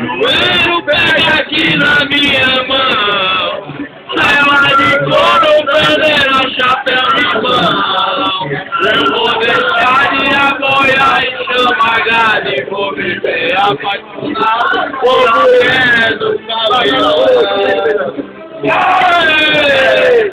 Joelho pega aqui na minha mão. Leva de couro, bandeira, chapéu de mão. Eu vou deixar de apoiar e chamar gado vou viver apaixonado por mulher é do caminhão.